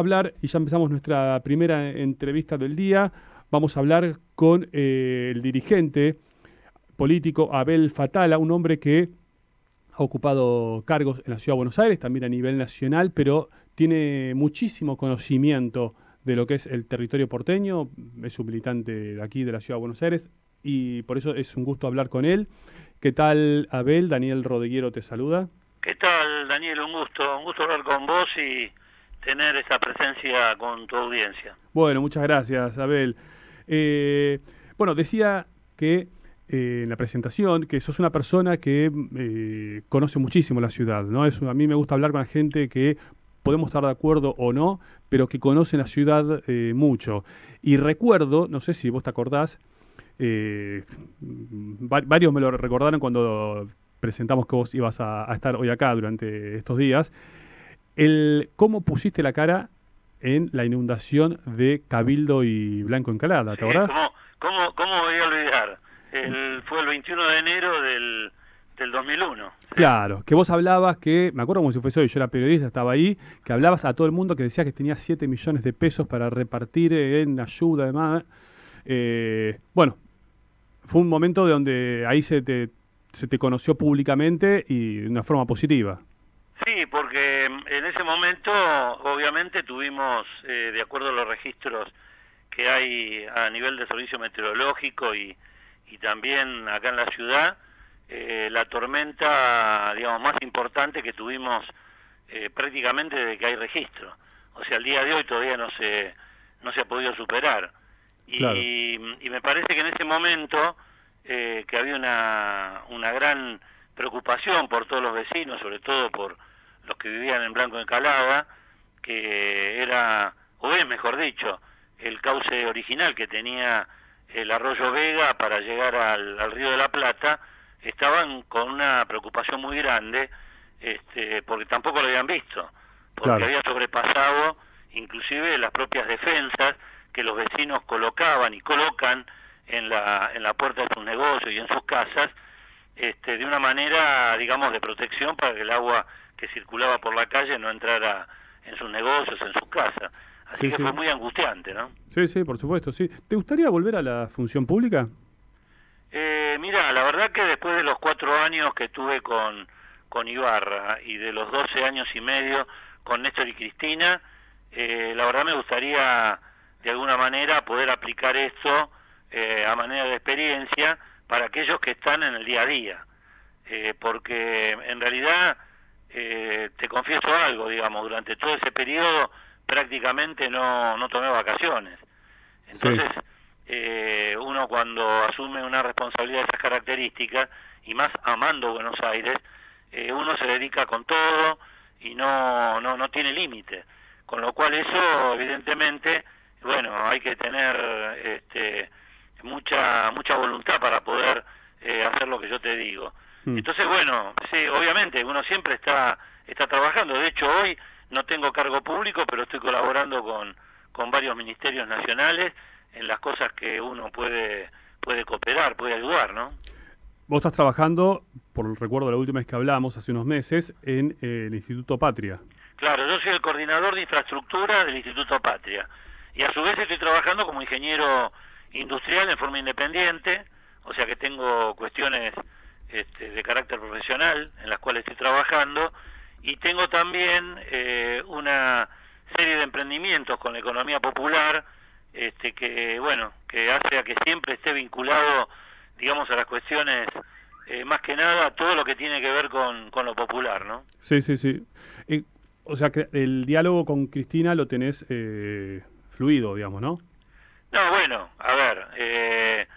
hablar, y ya empezamos nuestra primera entrevista del día, vamos a hablar con eh, el dirigente político Abel Fatala, un hombre que ha ocupado cargos en la Ciudad de Buenos Aires, también a nivel nacional, pero tiene muchísimo conocimiento de lo que es el territorio porteño, es un militante de aquí de la Ciudad de Buenos Aires y por eso es un gusto hablar con él. ¿Qué tal, Abel? Daniel Rodiguero te saluda. ¿Qué tal, Daniel? Un gusto, un gusto hablar con vos y tener esa presencia con tu audiencia. Bueno, muchas gracias, Abel. Eh, bueno, decía que eh, en la presentación que sos una persona que eh, conoce muchísimo la ciudad, ¿no? Es, a mí me gusta hablar con la gente que podemos estar de acuerdo o no, pero que conoce la ciudad mucho. Y recuerdo, no sé si vos te acordás, varios me lo recordaron cuando presentamos que vos ibas a estar hoy acá durante estos días, el cómo pusiste la cara en la inundación de Cabildo y Blanco Encalada, ¿te acordás? ¿cómo, cómo, voy a olvidar? fue el 21 de enero del, del 2001. Claro, que vos hablabas que, me acuerdo como si fuese hoy, yo era periodista, estaba ahí, que hablabas a todo el mundo que decía que tenía 7 millones de pesos para repartir en ayuda, además. Eh, bueno, fue un momento de donde ahí se te, se te conoció públicamente y de una forma positiva. Sí, porque en ese momento obviamente tuvimos, eh, de acuerdo a los registros que hay a nivel de servicio meteorológico y, y también acá en la ciudad, eh, la tormenta, digamos, más importante que tuvimos eh, prácticamente desde que hay registro. O sea, el día de hoy todavía no se, no se ha podido superar. Y, y me parece que en ese momento, que había una, una gran preocupación por todos los vecinos, sobre todo por los que vivían en Blanco de Calada, que era, o es mejor dicho, el cauce original que tenía el arroyo Vega para llegar al, río de la Plata, estaban con una preocupación muy grande, este, porque tampoco lo habían visto, porque había sobrepasado inclusive las propias defensas que los vecinos colocaban y colocan en la, en la puerta de sus negocios y en sus casas, este, de una manera, digamos, de protección para que el agua que circulaba por la calle no entrara en sus negocios, en sus casas. Así que fue muy angustiante, ¿no? Sí, sí, por supuesto, sí. ¿Te gustaría volver a la función pública? Eh, mira, la verdad que después de los cuatro años que tuve con, con Ibarra y de los doce años y medio con Néstor y Cristina, eh, la verdad me gustaría de alguna manera poder aplicar esto eh, a manera de experiencia para aquellos que están en el día a día. Eh, porque en realidad eh, te confieso algo, digamos, durante todo ese periodo prácticamente no, no tomé vacaciones. Entonces, eh, uno cuando asume una responsabilidad de esas características, y más amando Buenos Aires, eh, uno se dedica con todo y no, no, no tiene límite. Con lo cual eso, evidentemente, bueno, hay que tener este, mucha, mucha voluntad para poder hacer lo que yo te digo. Mm. Entonces, bueno, sí, obviamente uno siempre está, está trabajando. De hecho, hoy no tengo cargo público, pero estoy colaborando con, con varios ministerios nacionales en las cosas que uno puede, puede cooperar, puede ayudar, ¿no? Vos estás trabajando, por el recuerdo de la última vez que hablamos, hace unos meses, en eh, el Instituto Patria. Claro, yo soy el coordinador de infraestructura del Instituto Patria. Y a su vez estoy trabajando como ingeniero industrial en forma independiente, o sea que tengo cuestiones este, de carácter profesional en las cuales estoy trabajando y tengo también eh, una serie de emprendimientos con la economía popular este, que bueno que hace a que siempre esté vinculado digamos a las cuestiones eh, más que nada todo lo que tiene que ver con, con lo popular no sí sí sí. O sea que el diálogo con Cristina lo tenés eh, fluido digamos no no bueno a ver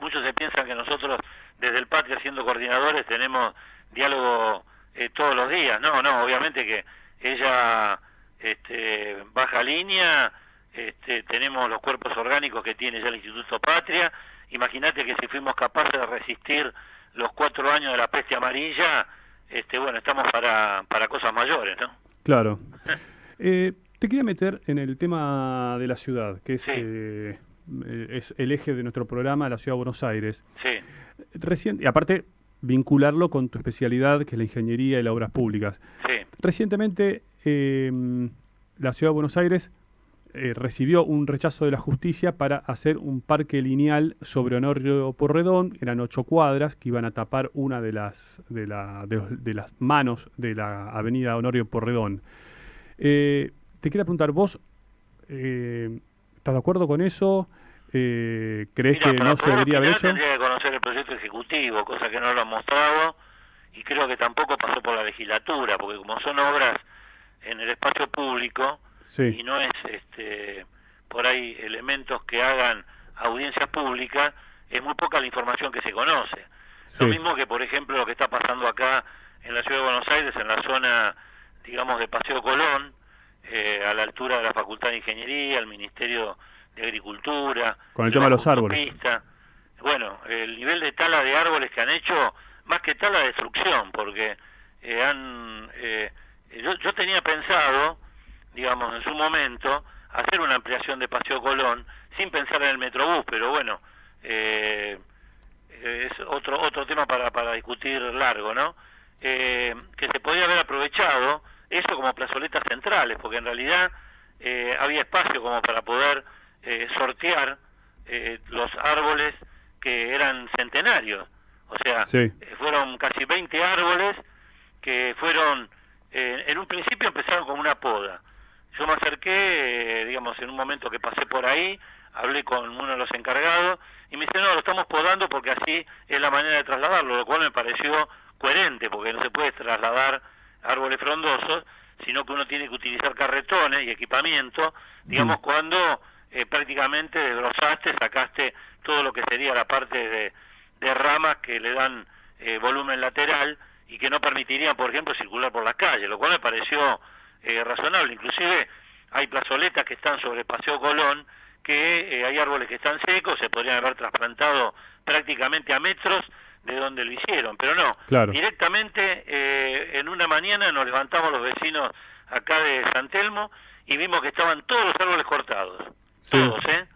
muchos se piensan que nosotros desde el Patria siendo coordinadores tenemos diálogo eh, todos los días. No, no, obviamente que ella este, baja línea, este, tenemos los cuerpos orgánicos que tiene ya el Instituto Patria. Imagínate que si fuimos capaces de resistir los cuatro años de la peste amarilla, este, bueno, estamos para, para cosas mayores, ¿no? Claro. eh, te quería meter en el tema de la ciudad, que es, eh, es el eje de nuestro programa, la ciudad de Buenos Aires. Sí y aparte, vincularlo con tu especialidad, que es la ingeniería y las obras públicas. Sí. Recientemente, eh, la Ciudad de Buenos Aires eh, recibió un rechazo de la justicia para hacer un parque lineal sobre Honorio Porredón, eran ocho cuadras que iban a tapar una de las, de, la, de, las manos de la avenida Honorio Porredón. Eh, te quería preguntar, ¿vos estás de acuerdo con eso? ¿Crees que no se debería haber hecho? Tendría que conocer el proyecto ejecutivo, cosa que no lo han mostrado, y creo que tampoco pasó por la legislatura, porque como son obras en el espacio público, y no es este por ahí elementos que hagan audiencias públicas, es muy poca la información que se conoce. Lo mismo que, por ejemplo, lo que está pasando acá en la ciudad de Buenos Aires, en la zona, digamos, de Paseo Colón, eh, a la altura de la Facultad de Ingeniería, el Ministerio de Agricultura. Con el tema de los árboles. Bueno, el nivel de tala de árboles que han hecho, más que tala, destrucción, porque eh, han. Eh, yo, yo tenía pensado digamos, en su momento, hacer una ampliación de Paseo Colón sin pensar en el Metrobús, pero bueno, eh, es otro otro tema para, para discutir largo, ¿no? Eh, que se podía haber aprovechado eso como plazoletas centrales, porque en realidad eh, había espacio como para poder sortear los árboles que eran centenarios. O sea, fueron casi 20 árboles que fueron, en un principio empezaron con una poda, yo me acerqué, digamos, en un momento que pasé por ahí, hablé con uno de los encargados y me dice, no, lo estamos podando porque así es la manera de trasladarlo, lo cual me pareció coherente, porque no se puede trasladar árboles frondosos, sino que uno tiene que utilizar carretones y equipamiento, digamos, cuando eh, prácticamente desbrozaste, sacaste todo lo que sería la parte de, de ramas que le dan eh, volumen lateral y que no permitirían, por ejemplo, circular por las calles, lo cual me pareció eh, razonable. Inclusive hay plazoletas que están sobre Paseo Colón, que eh, hay árboles que están secos, se podrían haber trasplantado prácticamente a metros de donde lo hicieron, pero no, directamente eh, en una mañana nos levantamos los vecinos acá de San Telmo y vimos que estaban todos los árboles cortados, todos, ¿eh?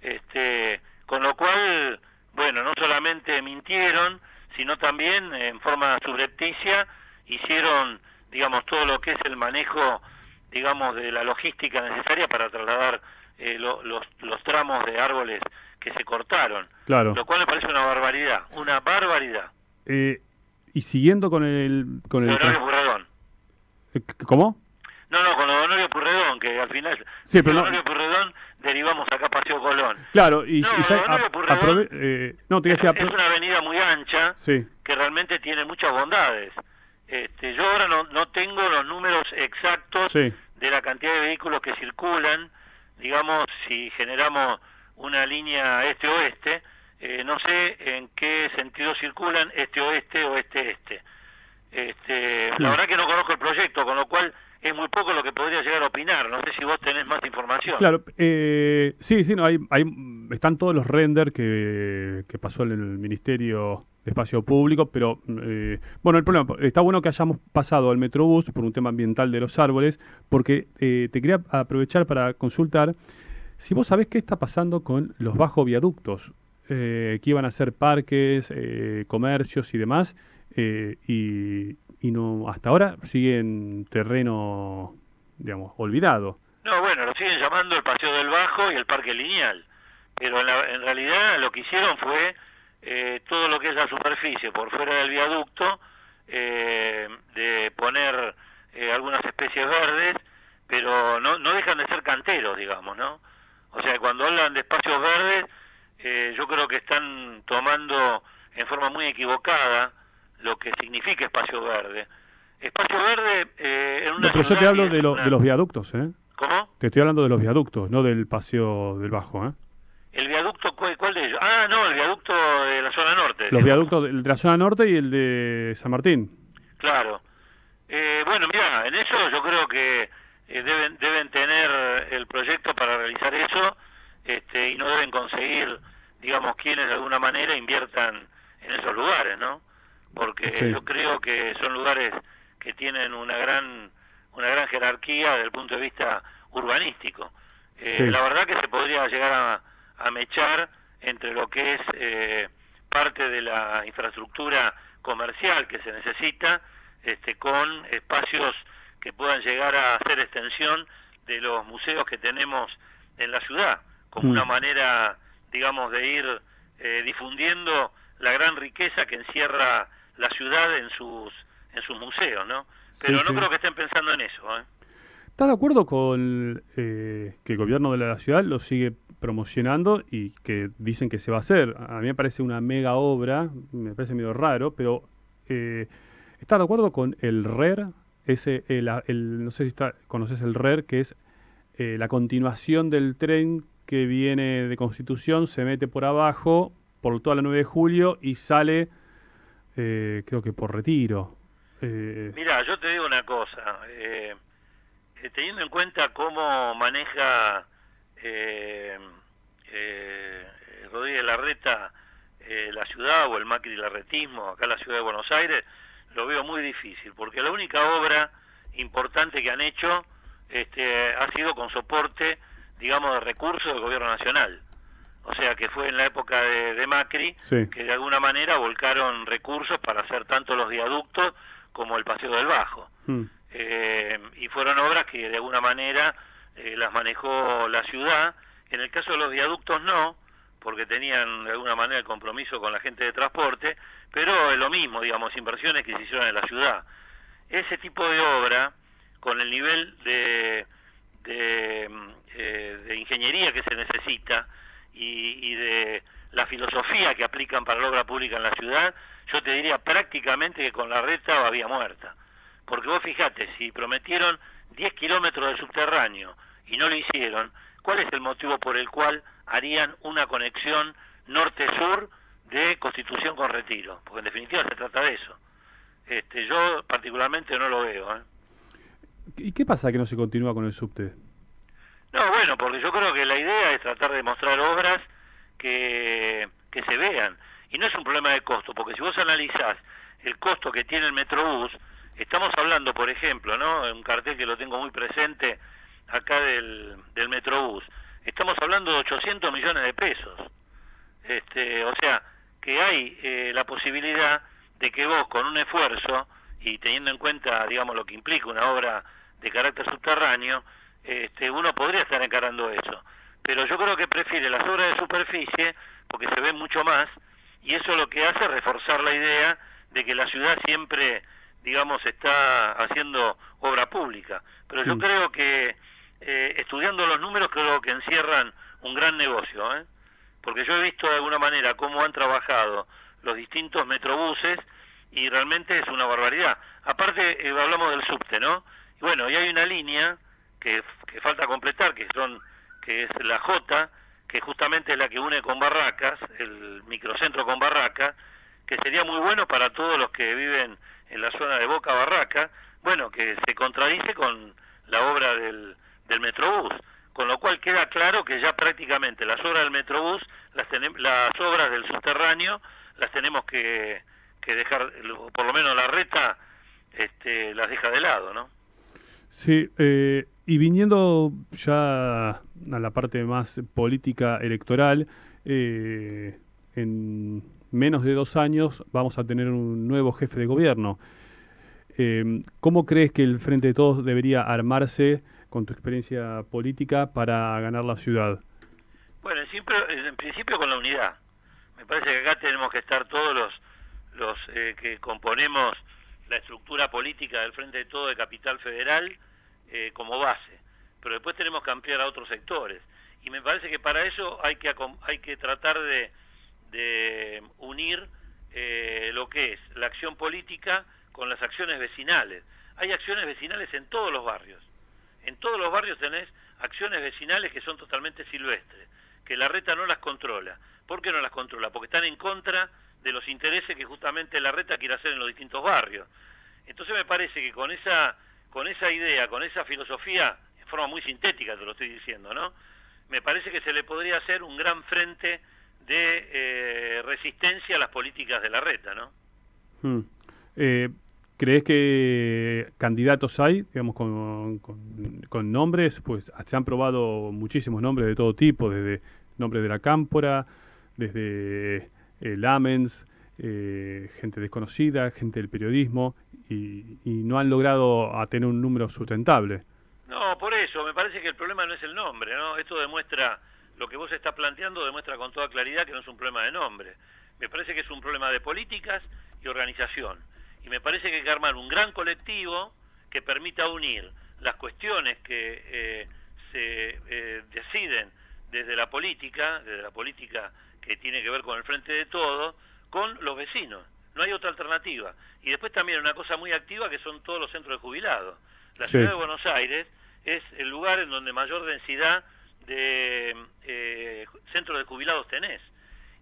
Este, con lo cual, bueno, no solamente mintieron, sino también en forma subrepticia hicieron digamos, todo lo que es el manejo, digamos, de la logística necesaria para trasladar eh, los, los tramos de árboles que se cortaron. Claro. Lo cual me parece una barbaridad, una barbaridad. Eh, y siguiendo con el... Con el Honorio Purredón. Eh, ¿Cómo? No, no, con Honorio Purredón, que al final... Sí, pero Honorio Purredón derivamos acá a Paseo Colón. Claro, y... No, y Purredón no, te es, es una avenida muy ancha sí. que realmente tiene muchas bondades. Este, yo ahora no, no tengo los números exactos de la cantidad de vehículos que circulan, digamos, si generamos una línea este-oeste, eh, no sé en qué sentido circulan este-oeste o este-este. Este, La verdad que no conozco el proyecto, con lo cual es muy poco lo que podría llegar a opinar. No sé si vos tenés más información. Claro, eh, sí, sí, no, hay, hay, están todos los renders que, pasó en el Ministerio de espacio público, pero eh, bueno, el problema, está bueno que hayamos pasado al Metrobús por un tema ambiental de los árboles, porque eh, te quería aprovechar para consultar si vos sabés qué está pasando con los bajos viaductos, que iban a ser parques, comercios y demás, y, y, no hasta ahora siguen terreno, digamos, olvidado. No, bueno, lo siguen llamando el Paseo del Bajo y el Parque Lineal, pero en, en realidad lo que hicieron fue eh, todo lo que es la superficie por fuera del viaducto, eh, de poner eh, algunas especies verdes, pero no, no dejan de ser canteros, digamos, ¿no? O sea, cuando hablan de espacios verdes, yo creo que están tomando en forma muy equivocada lo que significa espacio verde. Espacio verde en una... No, pero yo te hablo de, de los viaductos, ¿eh? ¿Cómo? Te estoy hablando de los viaductos, no del paseo del Bajo, ¿eh? ¿El viaducto cuál, de ellos? Ah, no, el viaducto de la zona norte. Los viaductos de la zona norte y el de San Martín. Claro. Eh, bueno, mira, en eso yo creo que eh, deben deben tener el proyecto para realizar eso este, y no deben conseguir, digamos, quienes de alguna manera inviertan en esos lugares, ¿no? Porque yo creo que son lugares que tienen una gran una gran jerarquía desde el punto de vista urbanístico. Eh, la verdad que se podría llegar a a mechar entre lo que es eh, parte de la infraestructura comercial que se necesita este, con espacios que puedan llegar a hacer extensión de los museos que tenemos en la ciudad, como una mm. manera, digamos, de ir eh, difundiendo la gran riqueza que encierra la ciudad en sus en sus museos, ¿no? Pero no creo que estén pensando en eso. ¿eh? ¿Estás de acuerdo con eh, que el gobierno de la ciudad lo sigue promocionando y que dicen que se va a hacer? A mí me parece una mega obra, me parece medio raro, pero eh, ¿estás de acuerdo con el RER? Ese, el, no sé si está, conoces el RER, que es eh, la continuación del tren que viene de Constitución, se mete por abajo, por toda la 9 de julio y sale, eh, creo que por retiro. Eh, Mira, yo te digo una cosa, eh, teniendo en cuenta cómo maneja Rodríguez Larreta la ciudad o el Macri Larretismo acá la ciudad de Buenos Aires, lo veo muy difícil, porque la única obra importante que han hecho este, ha sido con soporte, digamos, de recursos del gobierno nacional. O sea que fue en la época de, Macri que de alguna manera volcaron recursos para hacer tanto los viaductos como el Paseo del Bajo. Hmm. Eh, y fueron obras que de alguna manera eh, las manejó la ciudad. En el caso de los viaductos no, porque tenían de alguna manera el compromiso con la gente de transporte, pero es lo mismo, digamos, inversiones que se hicieron en la ciudad. Ese tipo de obra, con el nivel de, de, eh, de ingeniería que se necesita, y, de la filosofía que aplican para la obra pública en la ciudad, yo te diría prácticamente que con la red estaba vía muerta. Porque vos fijate, si prometieron 10 kilómetros de subterráneo y no lo hicieron, ¿cuál es el motivo por el cual harían una conexión norte-sur de Constitución con Retiro? Porque en definitiva se trata de eso. Este, yo particularmente no lo veo. ¿eh? ¿Y qué pasa que no se continúa con el subte? No, bueno, porque yo creo que la idea es tratar de mostrar obras que, que se vean. Y no es un problema de costo, porque si vos analizás el costo que tiene el Metrobús, estamos hablando, por ejemplo, ¿no? Un cartel que lo tengo muy presente acá del, del Metrobús. Estamos hablando de 800 millones de pesos. Este, o sea, que hay eh, la posibilidad de que vos con un esfuerzo y teniendo en cuenta, digamos, lo que implica una obra de carácter subterráneo, este, uno podría estar encarando eso. Pero yo creo que prefiere las obras de superficie porque se ven mucho más y eso lo que hace es reforzar la idea de que la ciudad siempre, digamos, está haciendo obra pública. Pero yo mm. creo que eh, estudiando los números creo que encierran un gran negocio, ¿eh? porque yo he visto de alguna manera cómo han trabajado los distintos metrobuses y realmente es una barbaridad. Aparte, eh, hablamos del subte, ¿no? Y bueno, y hay una línea que, falta completar, que son que es la J, que justamente es la que une con Barracas, el microcentro con Barracas, que sería muy bueno para todos los que viven en la zona de Boca Barraca, bueno, que se contradice con la obra del, del Metrobús, con lo cual queda claro que ya prácticamente las obras del Metrobús, las, las obras del subterráneo, las tenemos que, que dejar, por lo menos la reta, este, las deja de lado, ¿no? Sí, eh, y viniendo ya a la parte más política electoral, eh, en menos de dos años vamos a tener un nuevo jefe de gobierno. Eh, ¿Cómo crees que el Frente de Todos debería armarse con tu experiencia política para ganar la ciudad? Bueno, en, en principio con la unidad. Me parece que acá tenemos que estar todos los, los que componemos la estructura política del Frente de Todo de Capital Federal eh, como base, pero después tenemos que ampliar a otros sectores. Y me parece que para eso hay que, hay que tratar de, de unir eh, lo que es la acción política con las acciones vecinales. Hay acciones vecinales en todos los barrios. En todos los barrios tenés acciones vecinales que son totalmente silvestres, que la reta no las controla. ¿Por qué no las controla? Porque están en contra de los intereses que justamente la reta quiere hacer en los distintos barrios. Entonces me parece que con esa con esa idea, con esa filosofía, en forma muy sintética te lo estoy diciendo, ¿no? Me parece que se le podría hacer un gran frente de eh, resistencia a las políticas de la reta, ¿no? Hmm. Eh, ¿Crees que candidatos hay, digamos, con, con, nombres? Pues se han probado muchísimos nombres de todo tipo, desde nombres de la Cámpora, desde eh, Lamens, eh, gente desconocida, gente del periodismo, y, no han logrado a tener un número sustentable. No, por eso, me parece que el problema no es el nombre, ¿no? Esto demuestra, lo que vos estás planteando demuestra con toda claridad que no es un problema de nombre. Me parece que es un problema de políticas y organización. Y me parece que hay que armar un gran colectivo que permita unir las cuestiones que eh, se eh, deciden desde la política, desde la política que tiene que ver con el frente de todos, con los vecinos. No hay otra alternativa. Y después también una cosa muy activa que son todos los centros de jubilados. La ciudad de Buenos Aires es el lugar en donde mayor densidad de eh, centros de jubilados tenés.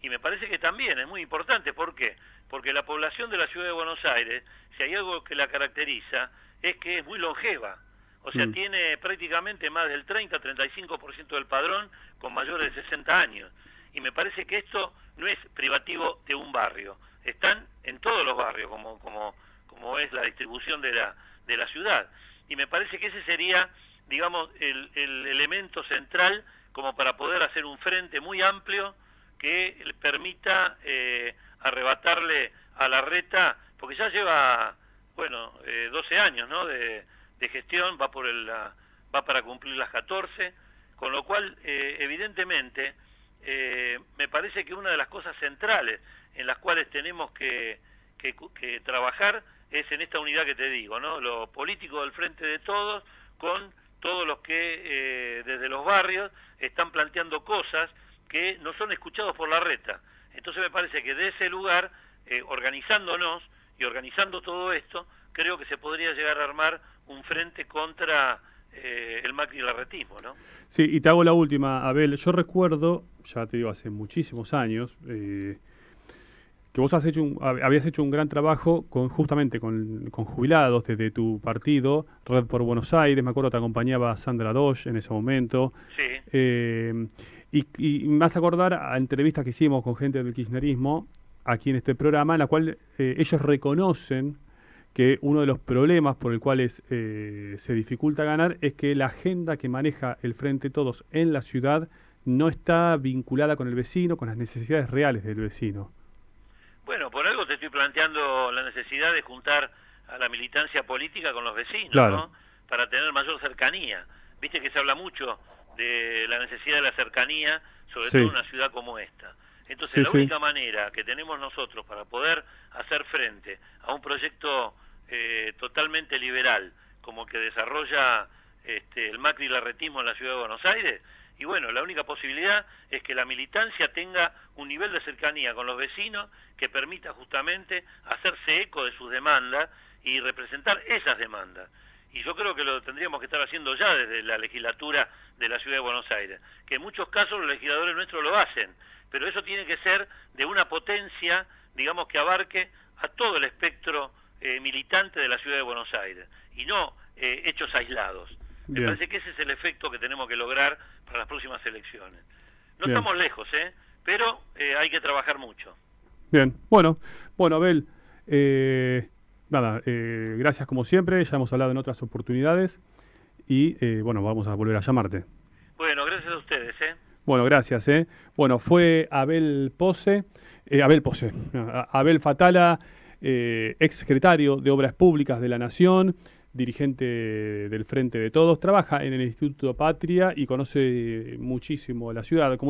Y me parece que también es muy importante. ¿Por qué? Porque la población de la ciudad de Buenos Aires, si hay algo que la caracteriza, es que es muy longeva. O sea, mm. tiene prácticamente más del 30-35% del padrón con mayores de 60 años. Y me parece que esto no es privativo de un barrio. Están en todos los barrios, como, como, como es la distribución de la, de la ciudad. Y me parece que ese sería, digamos, el, el elemento central como para poder hacer un frente muy amplio que permita eh, arrebatarle a la reta, porque ya lleva, bueno, eh, 12 años, ¿no? De, de gestión, va, por el, va para cumplir las 14, con lo cual, eh, evidentemente, eh, me parece que una de las cosas centrales en las cuales tenemos que, que, trabajar es en esta unidad que te digo, ¿no? Lo político del frente de todos con todos los que eh, desde los barrios están planteando cosas que no son escuchados por la reta. Entonces me parece que de ese lugar, organizándonos y organizando todo esto, creo que se podría llegar a armar un frente contra eh, el Macri y el arretismo, ¿no? Sí, y te hago la última, Abel. Yo recuerdo, ya te digo, hace muchísimos años, eh, que vos has hecho habías hecho un gran trabajo con justamente con, jubilados desde tu partido, Red por Buenos Aires, me acuerdo te acompañaba Sandra Dosh en ese momento. Sí. Eh, y, y, me vas a acordar a entrevistas que hicimos con gente del kirchnerismo aquí en este programa, en la cual ellos reconocen que uno de los problemas por el cuales eh, se dificulta ganar es que la agenda que maneja el Frente Todos en la ciudad no está vinculada con el vecino, con las necesidades reales del vecino. Bueno, por algo te estoy planteando la necesidad de juntar a la militancia política con los vecinos, ¿no? Para tener mayor cercanía. Viste que se habla mucho de la necesidad de la cercanía, sobre todo en una ciudad como esta. Entonces, la única manera que tenemos nosotros para poder hacer frente a un proyecto eh, totalmente liberal, como que desarrolla este, el Macri y el en la ciudad de Buenos Aires, y bueno, la única posibilidad es que la militancia tenga un nivel de cercanía con los vecinos que permita justamente hacerse eco de sus demandas y representar esas demandas. Y yo creo que lo tendríamos que estar haciendo ya desde la legislatura de la ciudad de Buenos Aires, que en muchos casos los legisladores nuestros lo hacen, pero eso tiene que ser de una potencia, digamos, que abarque a todo el espectro eh, militante de la ciudad de Buenos Aires y no eh, hechos aislados. Me parece que ese es el efecto que tenemos que lograr para las próximas elecciones. No estamos lejos, ¿eh? pero eh, hay que trabajar mucho. Bien, bueno, bueno, Abel, nada, gracias como siempre, ya hemos hablado en otras oportunidades y bueno, vamos a volver a llamarte. Bueno, gracias a ustedes, ¿eh? Bueno, gracias. ¿eh? Bueno, fue Abel Pose, eh, Abel Pose, Abel Fatala, eh, ex secretario de Obras Públicas de la Nación, dirigente del Frente de Todos, trabaja en el Instituto Patria y conoce muchísimo la ciudad. Como